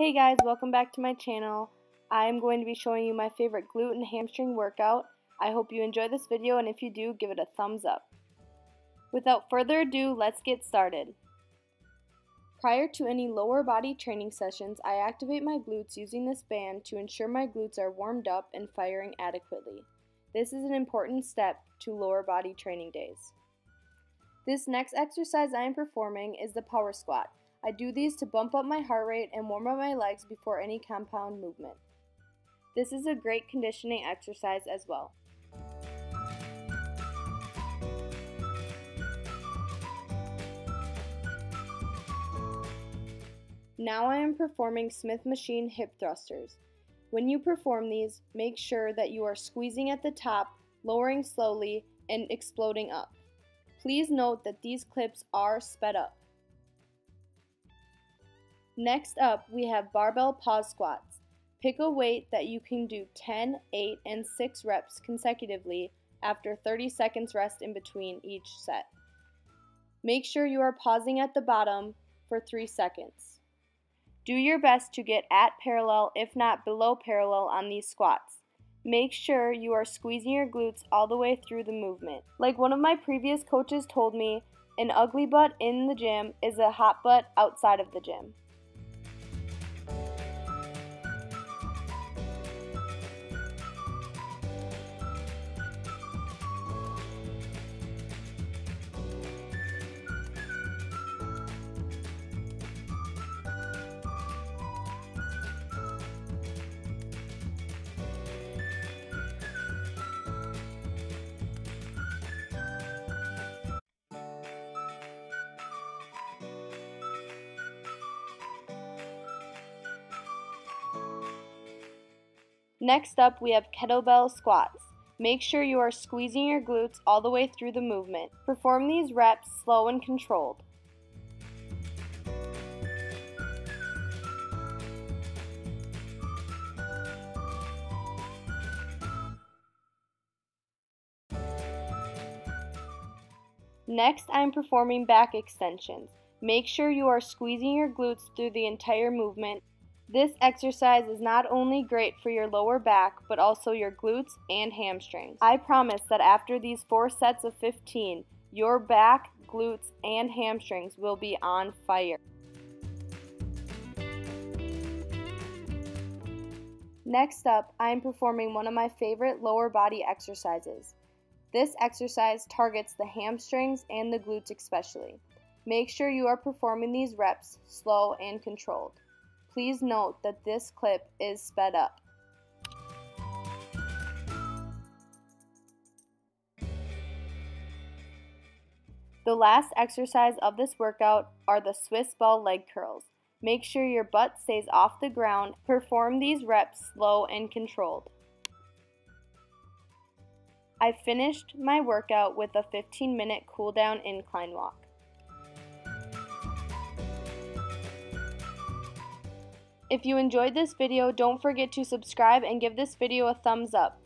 Hey guys, welcome back to my channel. I am going to be showing you my favorite glute and hamstring workout. I hope you enjoy this video and if you do, give it a thumbs up. Without further ado, let's get started. Prior to any lower body training sessions, I activate my glutes using this band to ensure my glutes are warmed up and firing adequately. This is an important step to lower body training days. This next exercise I am performing is the power squat. I do these to bump up my heart rate and warm up my legs before any compound movement. This is a great conditioning exercise as well. Now I am performing Smith machine hip thrusters. When you perform these, make sure that you are squeezing at the top, lowering slowly, and exploding up. Please note that these clips are sped up. Next up, we have barbell pause squats. Pick a weight that you can do 10, 8, and 6 reps consecutively after 30 seconds rest in between each set. Make sure you are pausing at the bottom for 3 seconds. Do your best to get at parallel, if not below parallel, on these squats. Make sure you are squeezing your glutes all the way through the movement. Like one of my previous coaches told me, an ugly butt in the gym is a hot butt outside of the gym. Next up, we have kettlebell squats. Make sure you are squeezing your glutes all the way through the movement. Perform these reps slow and controlled. Next, I am performing back extensions. Make sure you are squeezing your glutes through the entire movement this exercise is not only great for your lower back, but also your glutes and hamstrings. I promise that after these four sets of 15, your back, glutes, and hamstrings will be on fire. Next up, I am performing one of my favorite lower body exercises. This exercise targets the hamstrings and the glutes especially. Make sure you are performing these reps slow and controlled. Please note that this clip is sped up. The last exercise of this workout are the Swiss ball leg curls. Make sure your butt stays off the ground. Perform these reps slow and controlled. I finished my workout with a 15 minute cool down incline walk. If you enjoyed this video, don't forget to subscribe and give this video a thumbs up.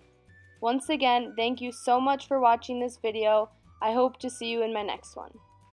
Once again, thank you so much for watching this video. I hope to see you in my next one.